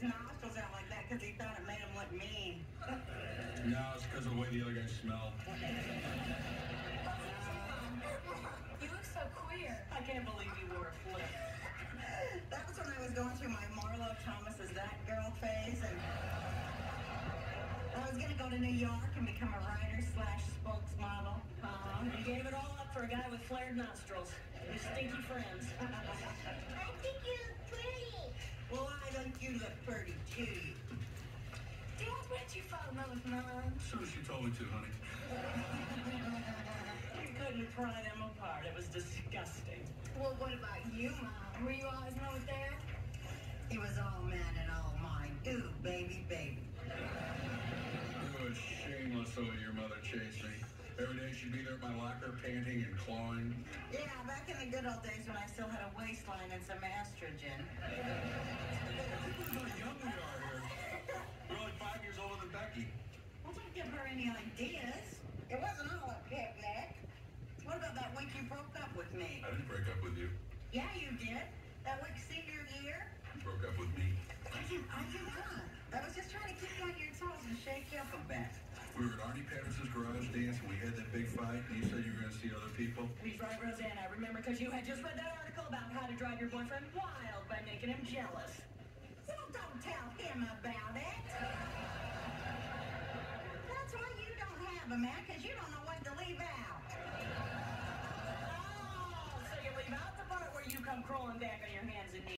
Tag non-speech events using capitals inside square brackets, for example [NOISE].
his nostrils out like that because he thought it made him look mean. No, it's because of the way the other guy smelled. You look so queer. I can't believe you wore a flip. That was when I was going through my Marlo Thomas is that girl phase, and I was gonna go to New York and become a writer slash spokesmodel. Uh, you gave it all up for a guy with flared nostrils. Your stinky friends. I think you look pretty. Well, I think you look pretty too. Dad, where did you fall in love with As soon as she told me to, honey. [LAUGHS] You couldn't pry them apart. It was disgusting. Well, what about you, Mom? Were you always in love with Dad? He was all man and all mine. Ooh, baby, baby. It was shameless the way your mother chased me. Every day she'd be there at my locker, panting and clawing. Yeah, back in the good old days when I still had a waistline and some estrogen. Look how young we are any ideas. It wasn't all a picnic. What about that week you broke up with me? I didn't break up with you. Yeah, you did. That week senior year. You broke up with me. I did, I did not. I was just trying to keep you on your toes and shake you up a bit. We were at Arnie Patterson's garage dance and we had that big fight and you said you were going to see other people. He's right, Roseanne. I remember because you had just read that article about how to drive your boyfriend wild by making him jealous. Well, don't tell him about it. That's why you have a man, because you don't know what to leave out. [LAUGHS] Oh, so you leave out the part where you come crawling back on your hands and knees.